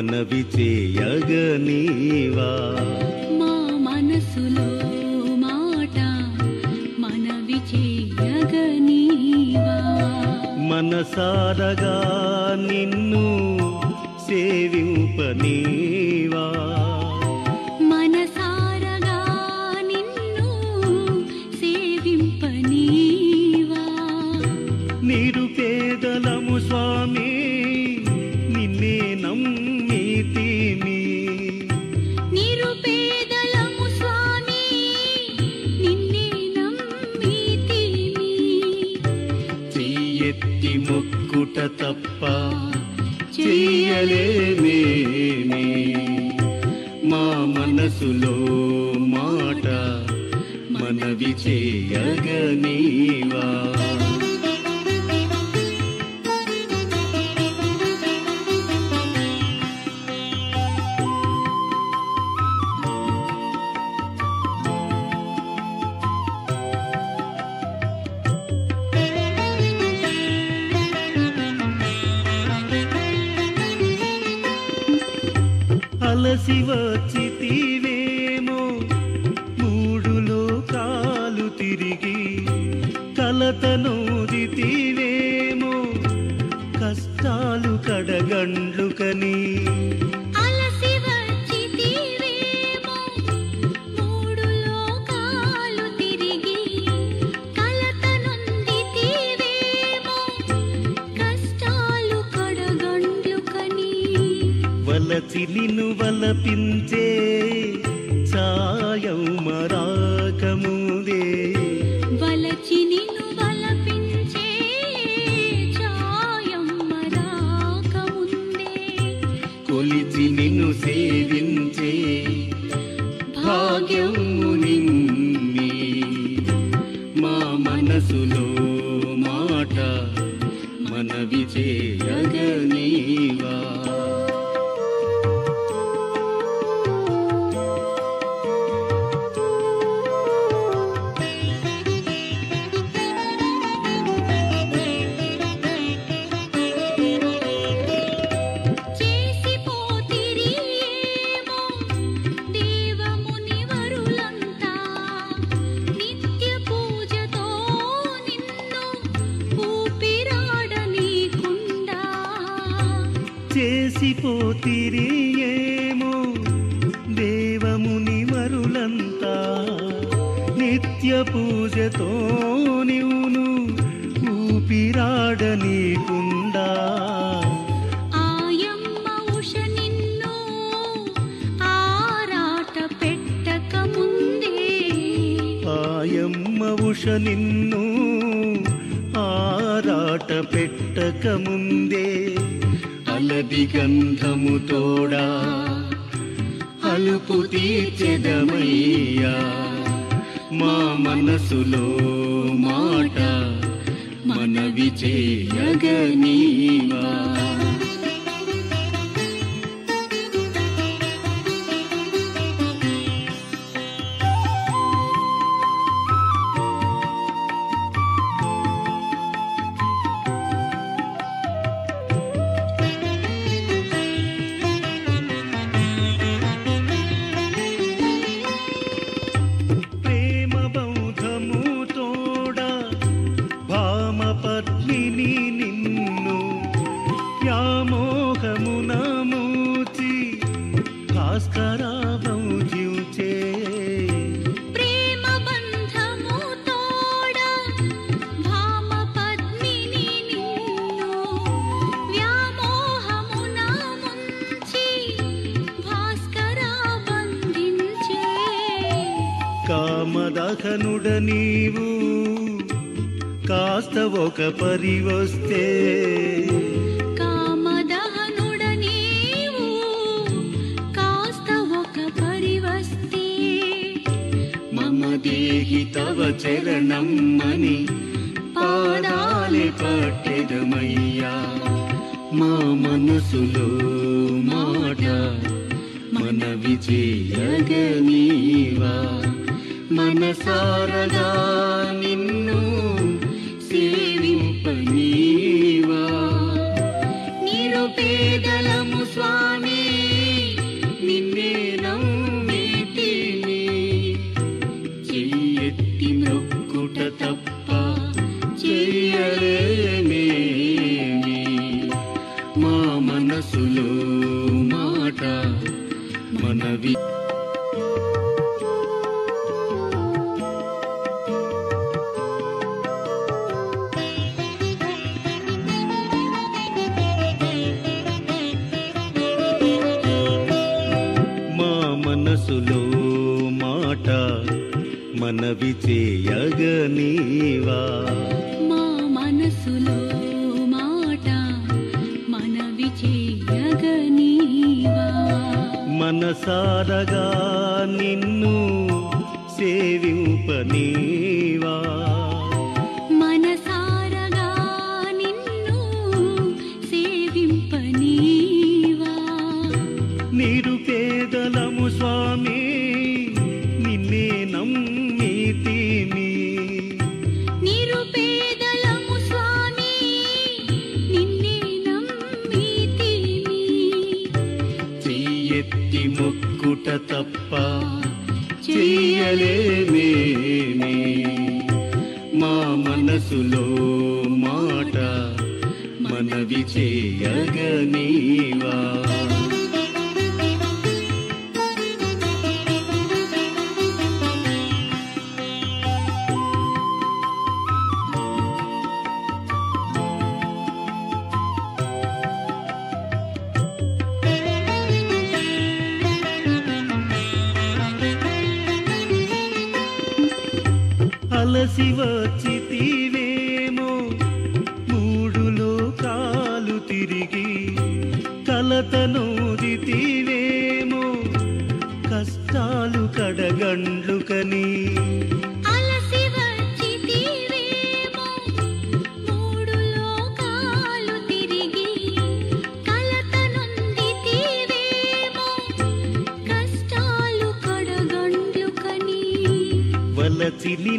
మనవి చేయగనీవా మా మనసులో మాట మనవి చేయగనీవా మనసారగా నిన్ను సేవింపనీవా చేయలేమేమి మా. మనసులో మాట మనవి చేయగనీవా చిలిను వలపించే ఛాయౌ మరాకము కాస్త ఒక పరివస్తే మనవి చేయగనీవా మా మనసులో మాట మనవి చేయగనీవా? మనసారగా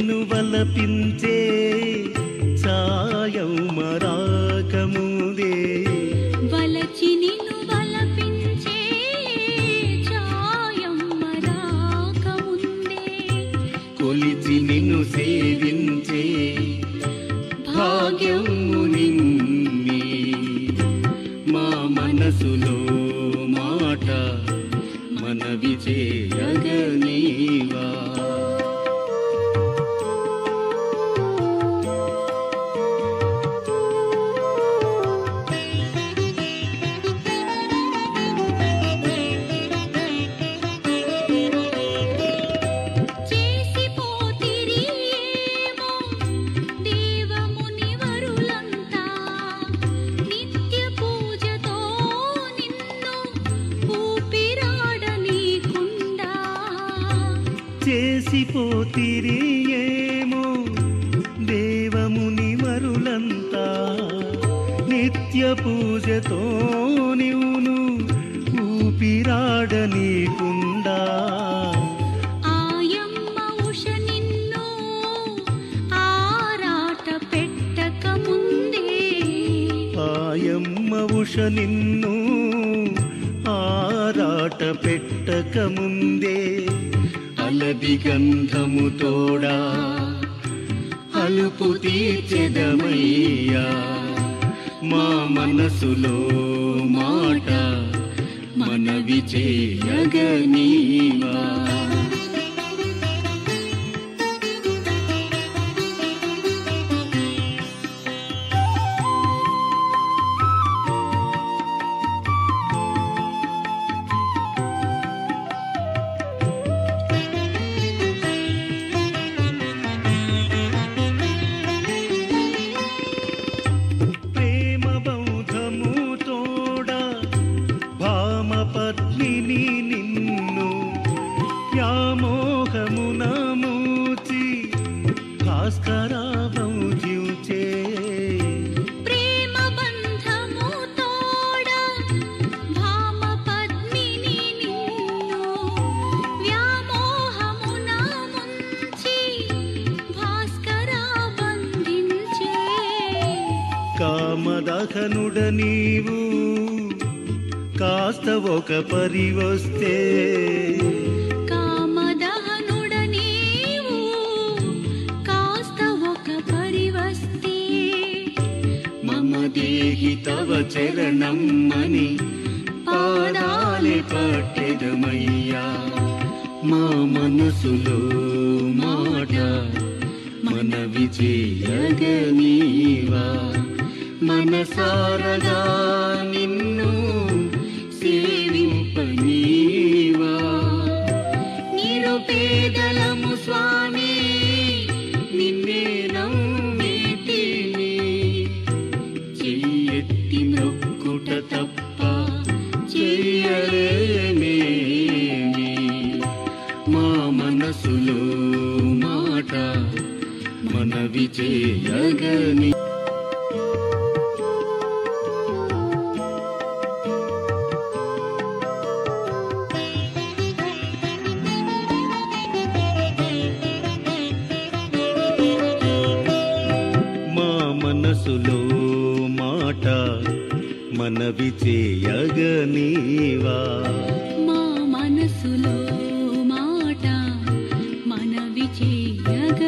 నిన్ను వలపించే ఛాయౌ మరాకము నిన్ను ఆరాట పెట్టక ముందే. అలది గంధము తోడా అలుపు తీర్చెదమయ్యా. మనసులో మాట మనవి చేయగనీ పక్క పరివస్తే మనవి చేయగనీవా మా మనసులో మాట మనవి చేయగనీవా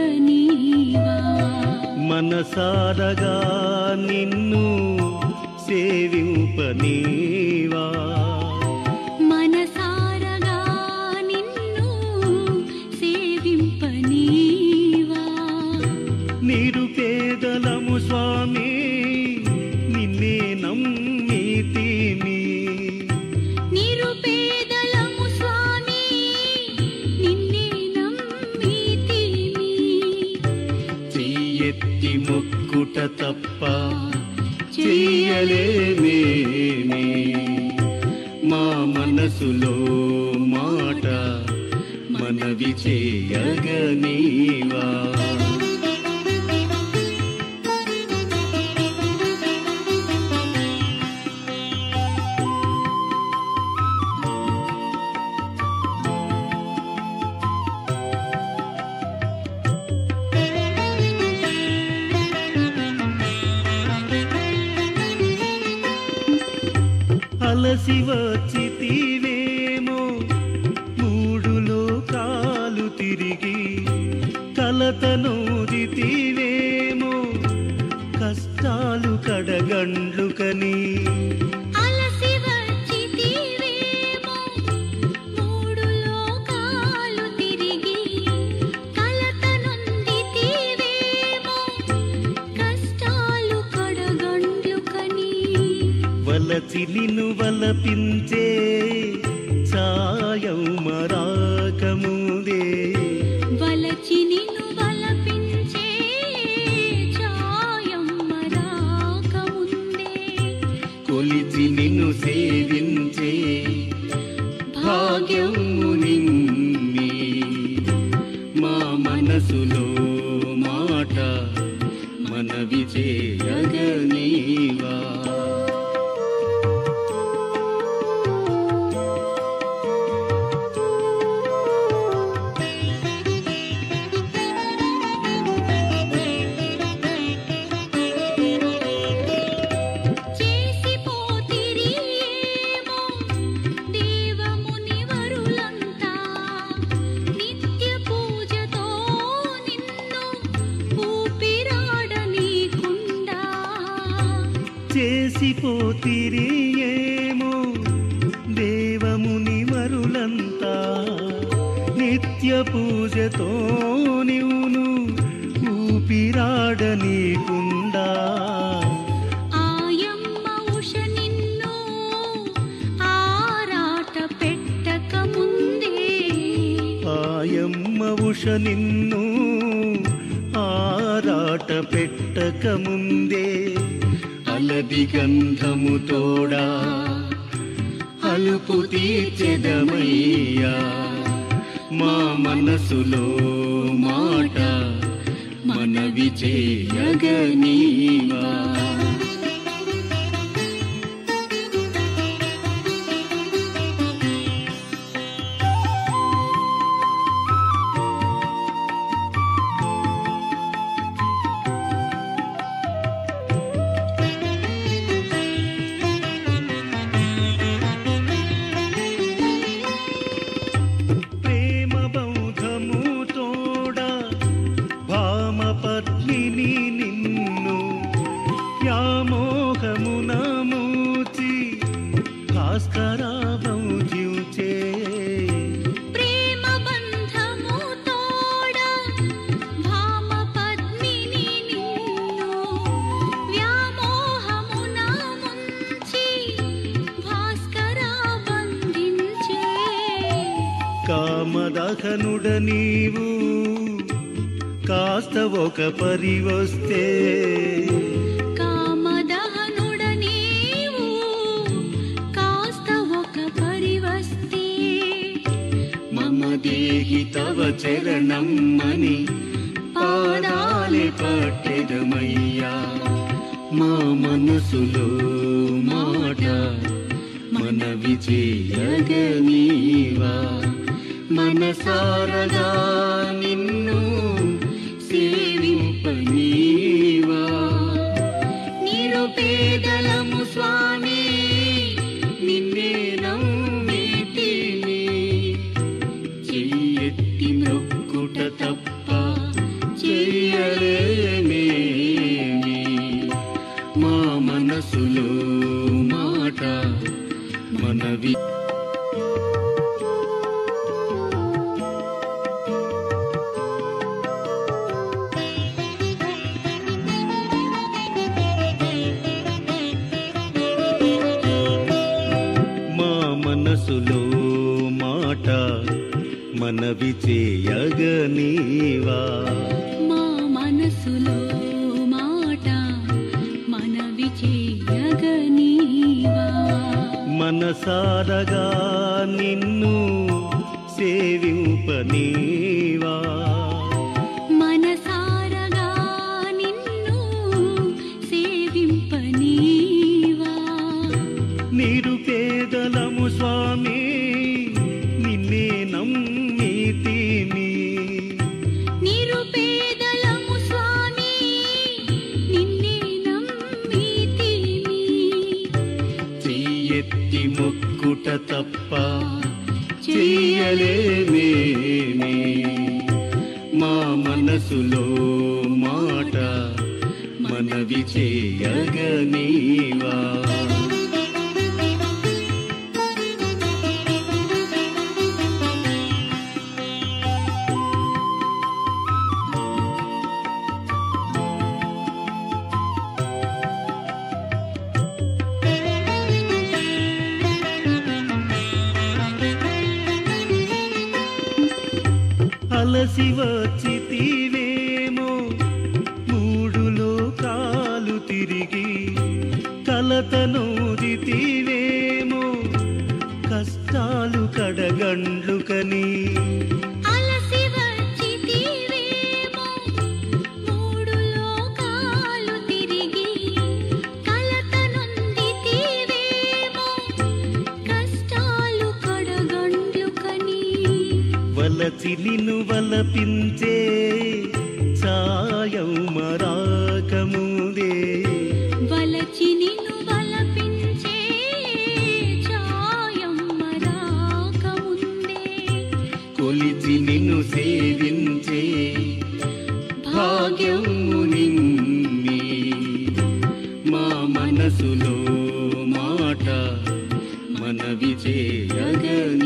మనసారగా నిన్ను సేవింపనీవా చేయుట తప్ప చేయలేమేమి మా మనసులో మాట మనవి చేయగనీవా నీవు. కాస్త ఒక పరి వస్తే మనసారగా నిన్ను సేవింపనీవా చేయలేమేమి మా మనసులో మాట మనవి చేయగనీవా భాగ్యము నిమ్మి మా మనసులో మాట మన విజయగనీవా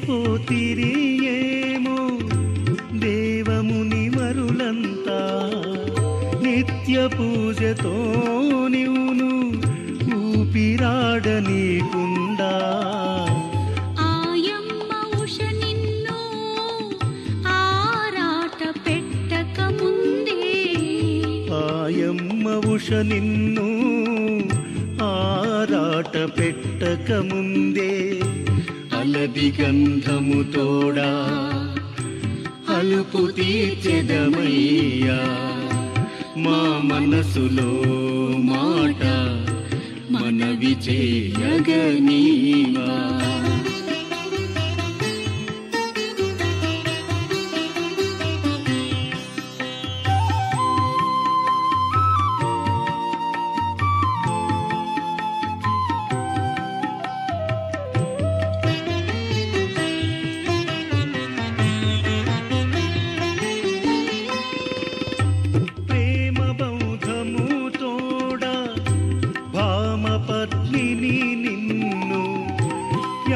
మరిచిపోతిరియేమో దేవముని మరులంతా నిత్య పూజతో నివును ఊపిరాడ నిన్ను ఆరాట పెట్టకముందే. హలది గంధము తోడా అలుపు తీర్చెదమయ్యా. మా మనసులో మాట మనవి చేయగనీ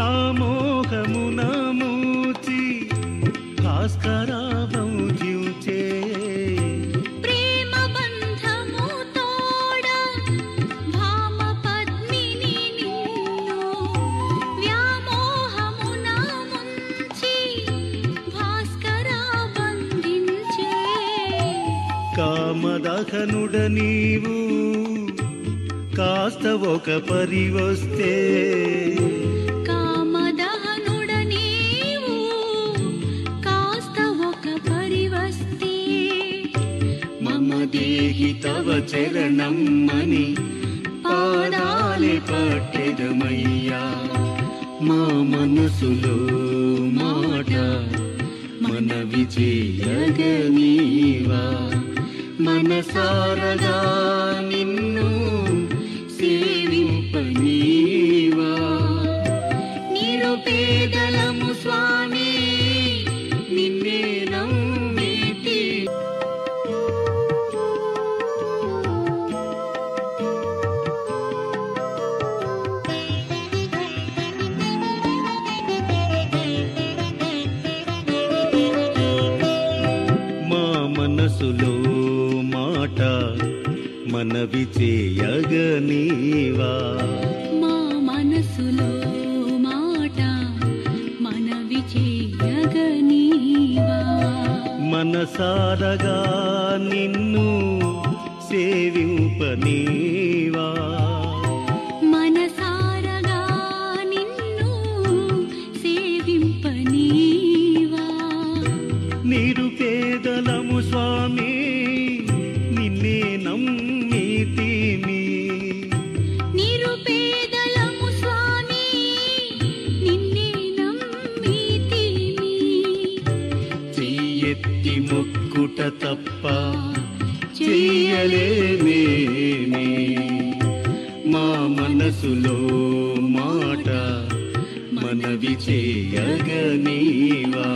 వ్యామోహమున మూచి భాస్కరాభం దించే ప్రేమ బంధము కామదహనుడ నీవు కాస్త ఒక పరివస్తే ఒలికి తవ చరణమ్మని పాదాలే పట్టెదమయ్యా మా మనసులో మాట మన విజయగనీవా మనసారగా నీవా? మా మనసులో మాట మన చేయగ నీవా? మనసారగా నిన్ను సేవింపనీ తప్ప చేయలేమేమి మా. మనసులో మాట మనవి చేయగనీవా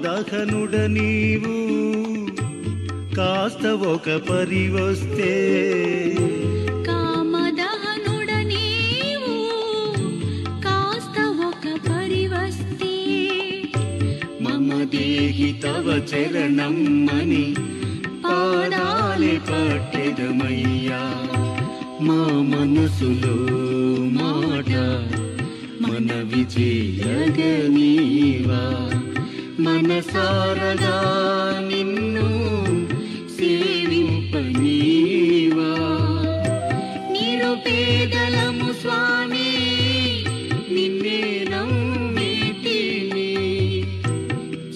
కామదహనుడ నీవు కాస్త ఒక పరివస్తే కామదహనుడ నీవు కాస్త ఒక పరివస్తే మమ దేహి తవ చరణమ్మని పాదాలే పట్టెదమయ్యా మా మనసులో మాట మన విజయగనీవా మనసారగా నిన్ను సేవింపనీవా. నిరుపేదలము స్వామి నిన్నే నమ్మితిని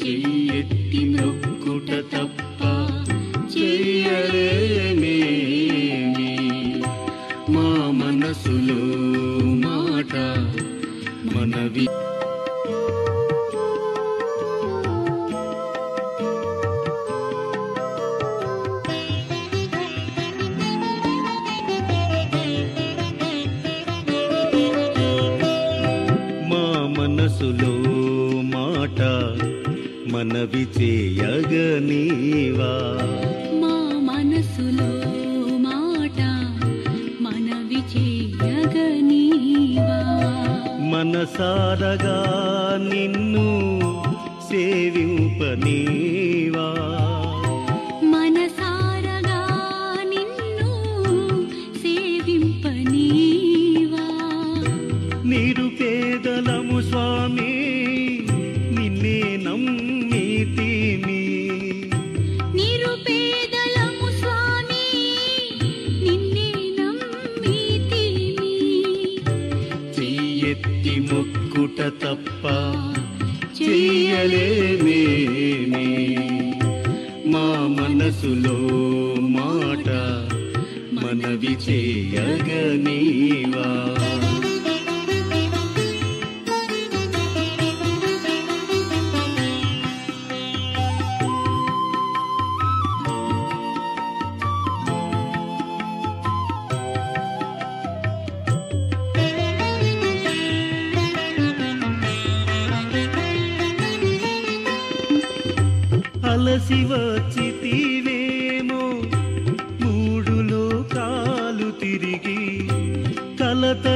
చెయ్యెత్తి నొక్కుట తప్ప చెయ్యలే మనవి చేయగనీవా మా మనసులో మాట మనవి చేయగనీవా మనసారగా నిన్ను సేవింపనీవా ఎత్తి మొక్కుట తప్ప చెయ్యలేమేమి మా మనసులో మాట మనవి చేయగనీవా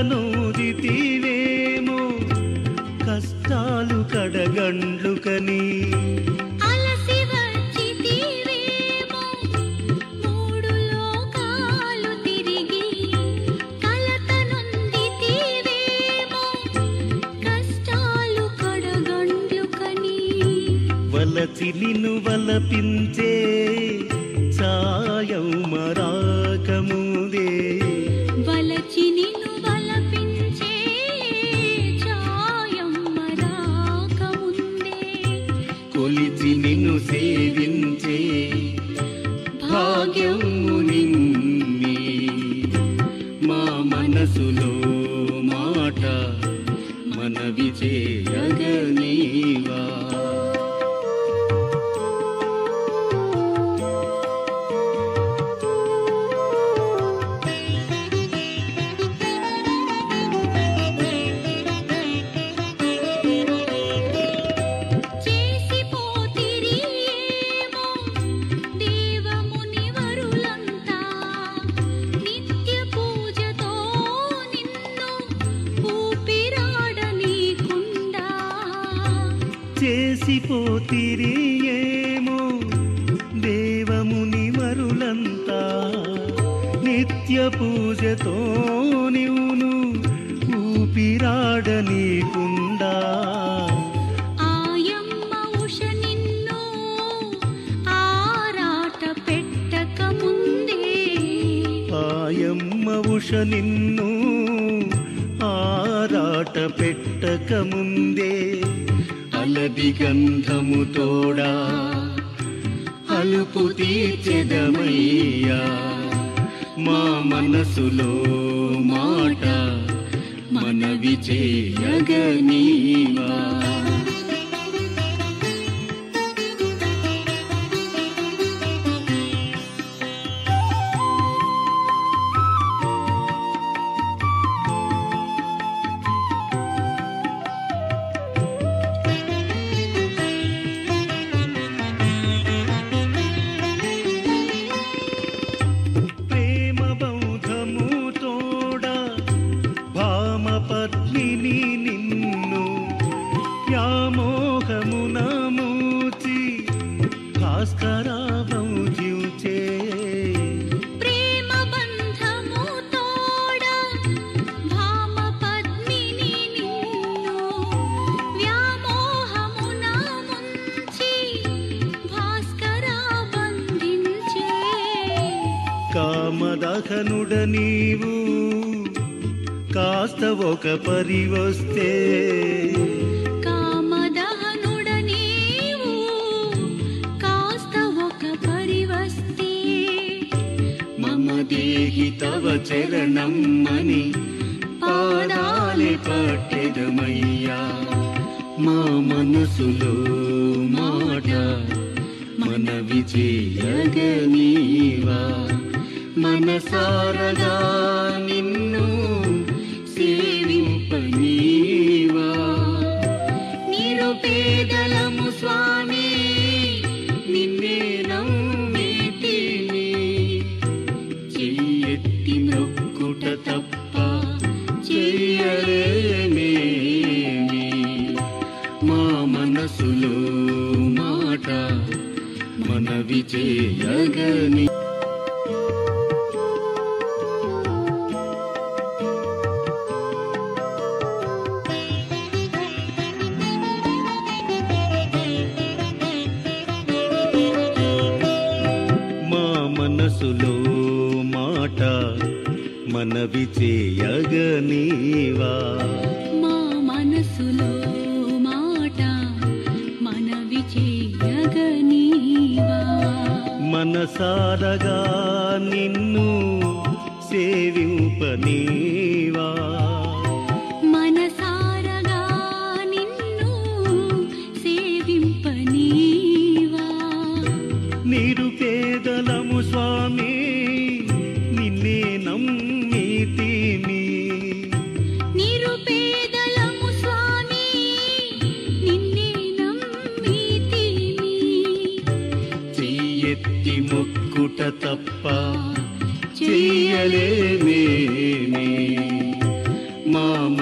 నొందితివేమో కష్టాలు కడగండ్లు కని. వలచి నిన్ను వలపించే సాయం ఏమో దేవముని మరులంతా నిత్య పూజతో నీవును ఆయమ్మ ఉష నిన్ను ఆరాట పెట్టక ముందే. సుగంధము తోడా అలుపు తీర్చెదమయ్యా. మా మనసులో మాట మనవి చేయగనీ. తవ చరణమ్మని పాదాలే పట్టెదమయ్యా మా మనసులో మాట మన విజయగనీవా మనసారగా చేయగని మా మనసులో మాట మనవి చేయగనివా మనసారగా నిన్ను సేవింపనే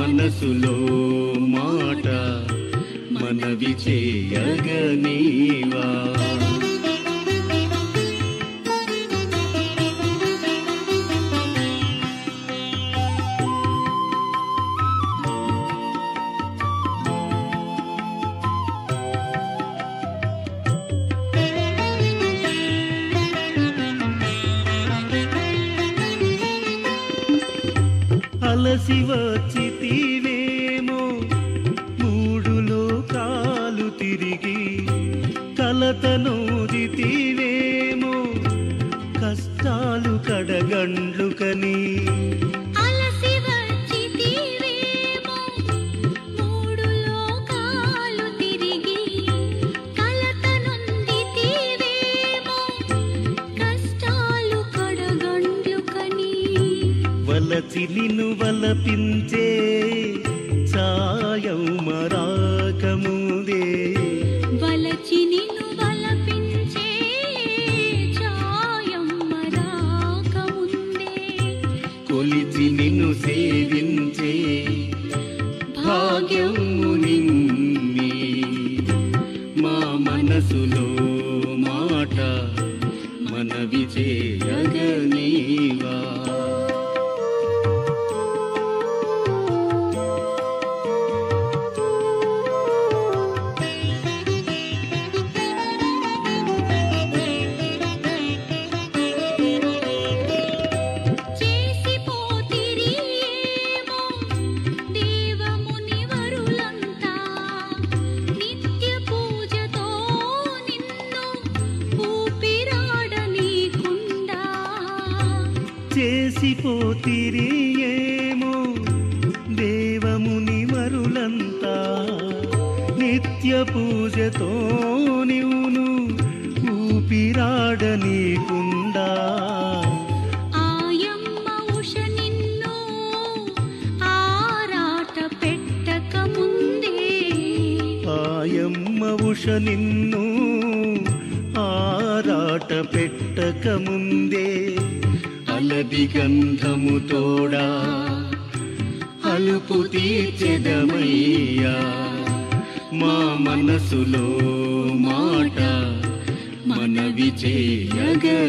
మనసులో మాట మనవి చేయగనీవా నూరితీవేమో కష్టాలు కడగండ్లు కనీ వల నిన్ను వలపించే చేసిపోతిరి ఏమో దేవముని మరులంతా నిత్య పూజతో నివును ఊపిరాడ నిన్ను ఆరాట పెట్టకముందే. హలది గంధము తోడా అలుపు తీర్చెదమయ్యా. మా మనసులో మాట మనవి చేయగనీవా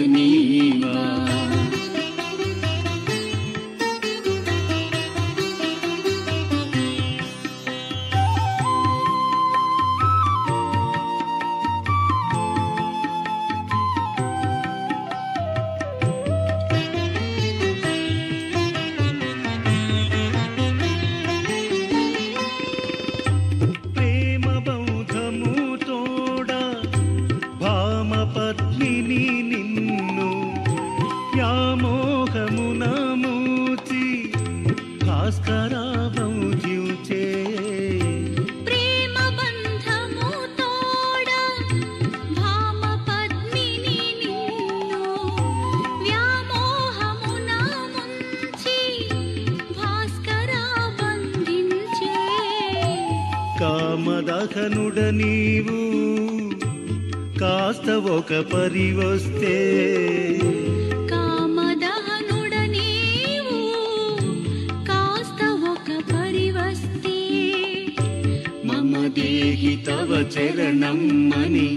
మమ్మని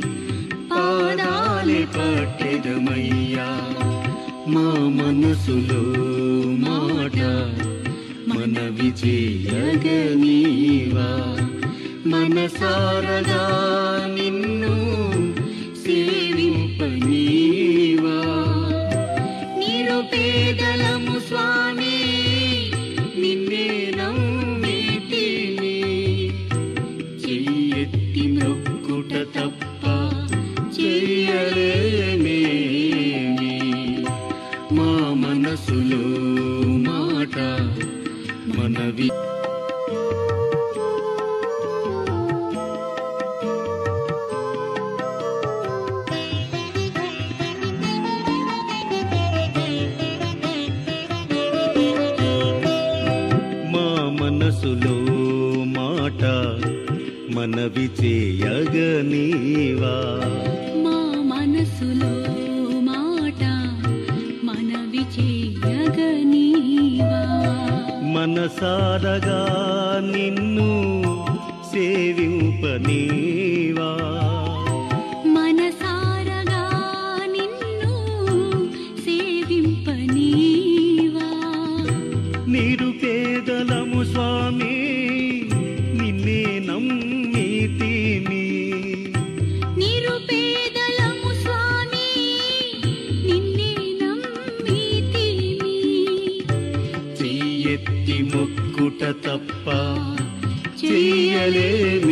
పాదాలే పట్టెదమయ్యా మా మనసులో మాట మన విజయగనీవా మన సారదాని అవి చేయగనీవా మా మనసులో మాట మనవి చేయగనీవా మనసారగా నిన్ను సేవింపనీ gelelim.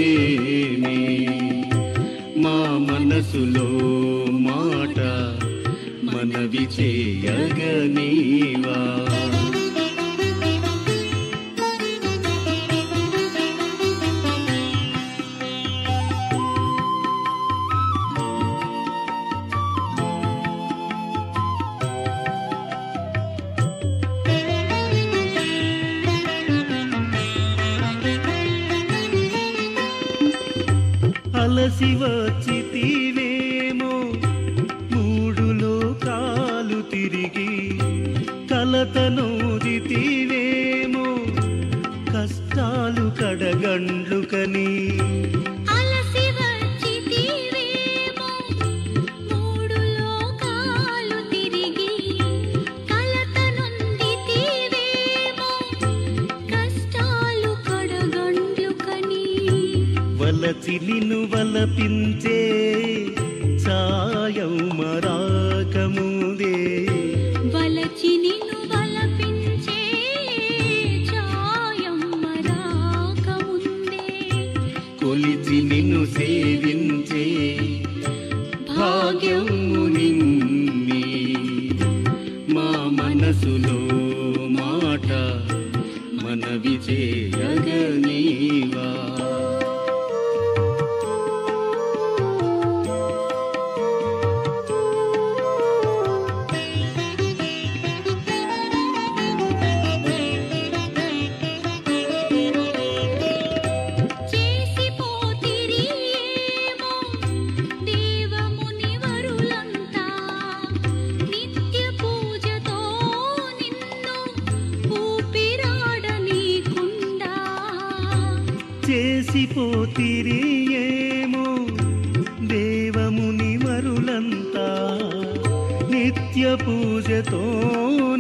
పూజతో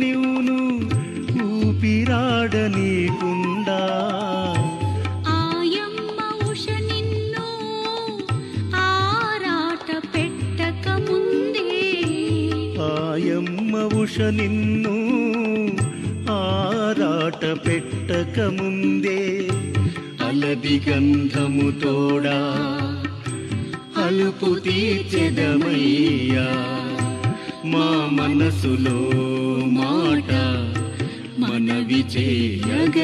నీవును ఊపిరాడనీకుండా ఆయమ్మ ఉష నిన్ను ఆరాట పెట్టక ముందే ఆయమ్మ ఉష నిన్ను ఆరాట పెట్టక ముందే అలది గంధము తోడా అలుపు తీర్చెదమయ్యా. మా మనసులో మాట మనవి చేయగనీవా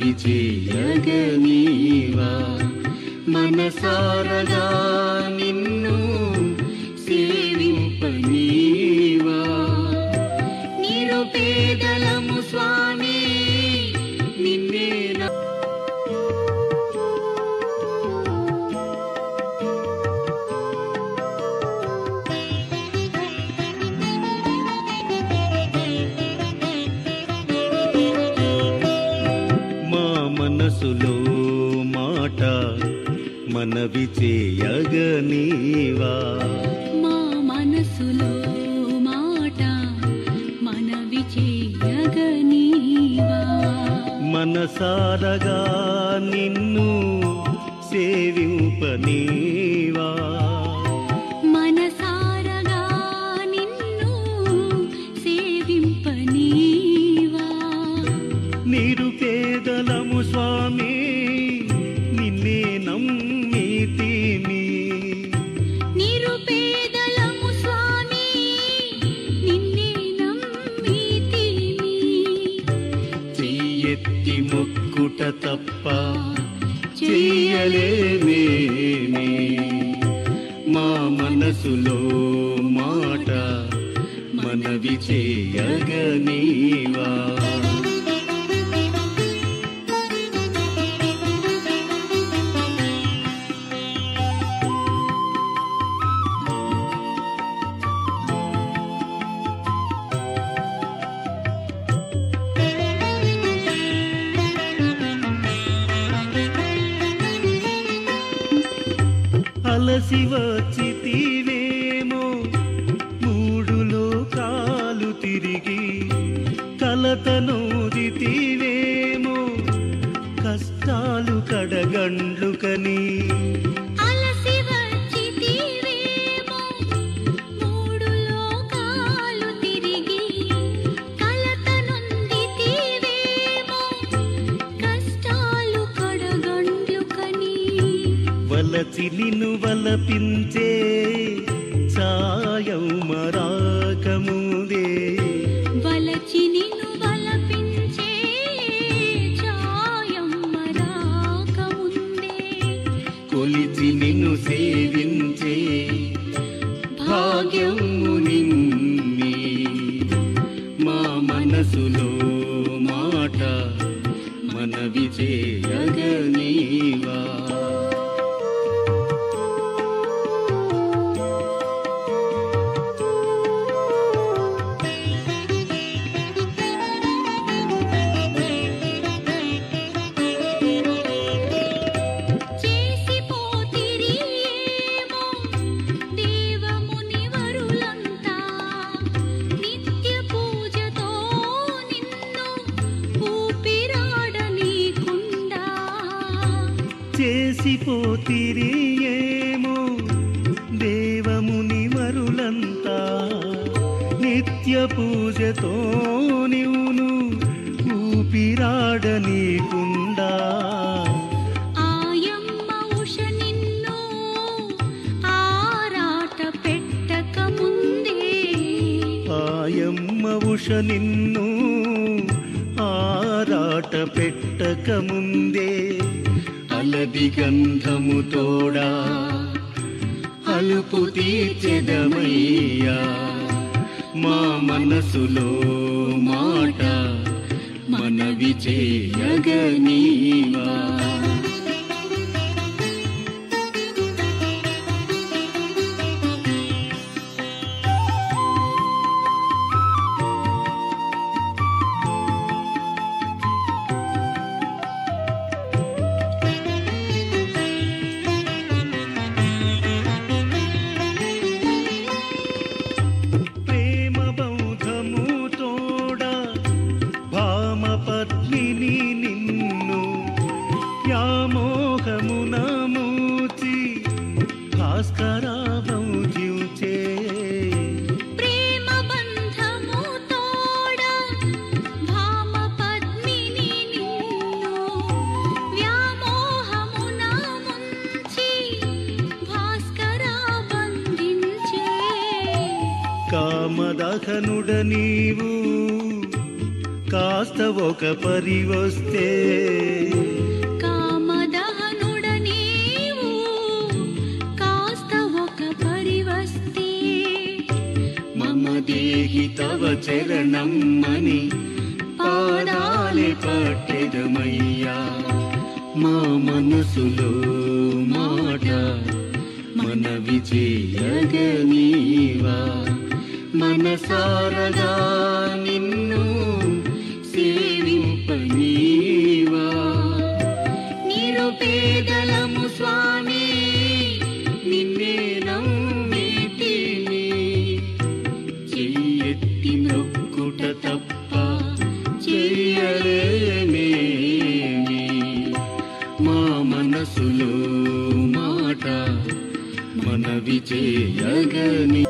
మనవి చేయగనీవా మనసారగా నిన్ను సేవింపనీవా మనవి చేయగనీవా మా మనసులో మాట మనవి చేయగనీవా మనసారగా నిన్ను సేవింపనీవా చేయలేమేమి మా మనసులో మాట మనవి చేయగనీవా కలతనోదితివేమో కష్టాలు కడగండ్లు కని వలచి నిన్ను వలపించే మనవి చేయగనీవా తలుపు తీర్చెదమయ్యా. మా మనసులో మాట మనవి చేయగనీవా. 是个你。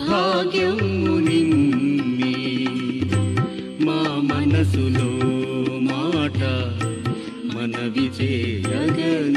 భాగ్యము నిమ్మి మా మనసులో మాట మనవి చేయగను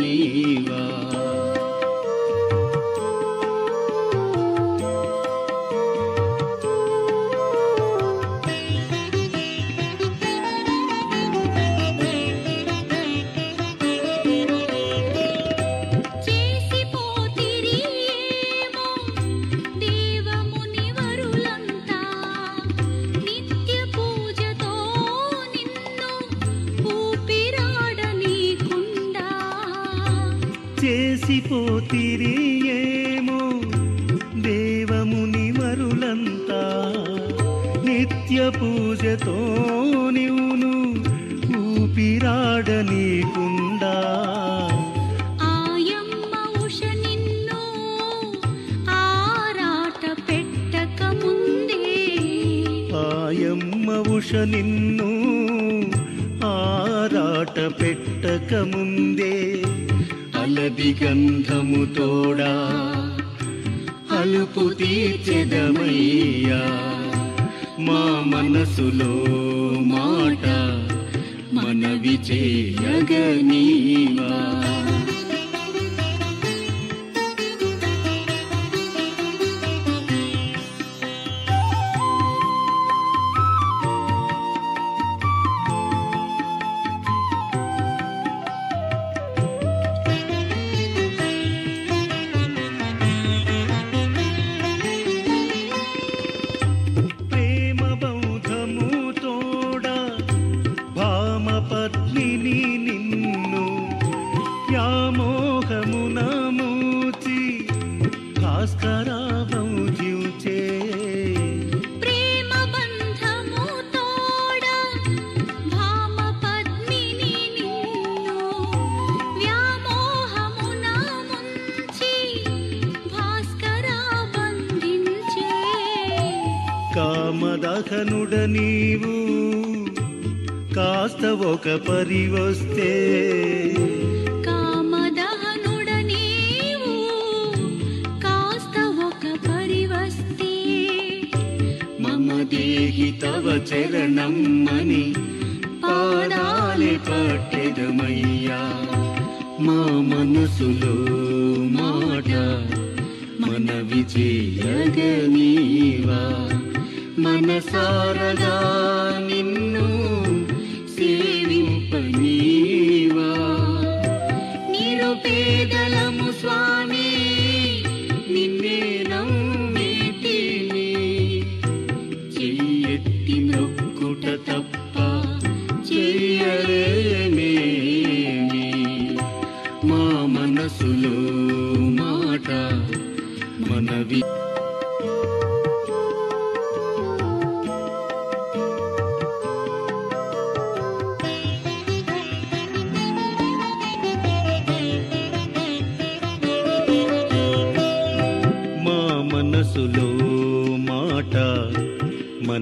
न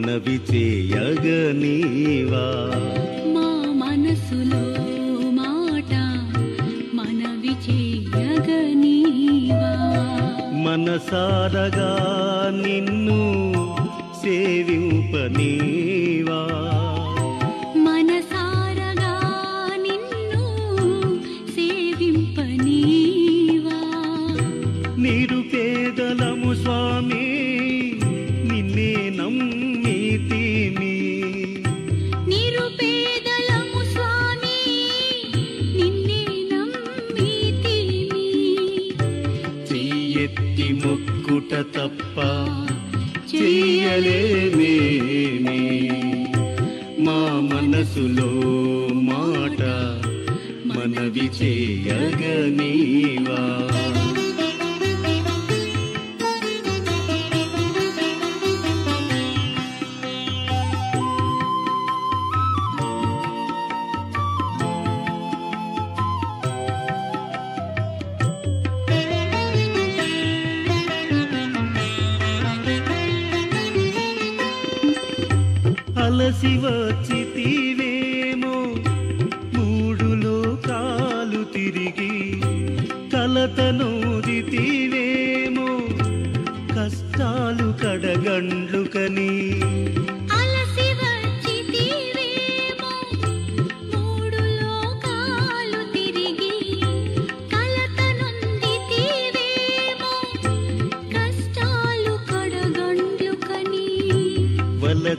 ఉన్నవి చేయగనీవా మా మనసులో మాట మనవి చేయగనీవా? మనసారగా నిన్ను సేవింపనీవా మనసులో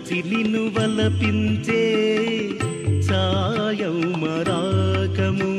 చిలిను వలపించే సాయం మరాకము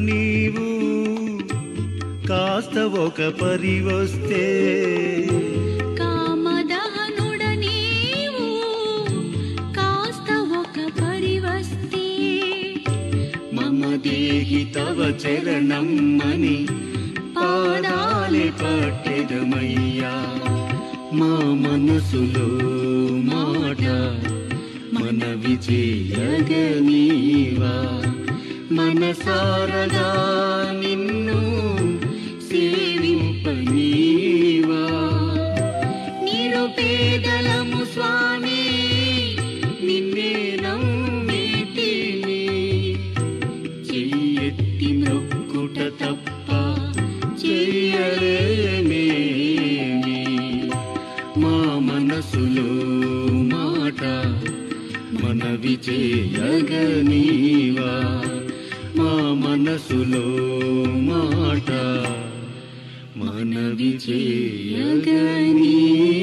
నీవు. కాస్త ఒక పరి వస్తే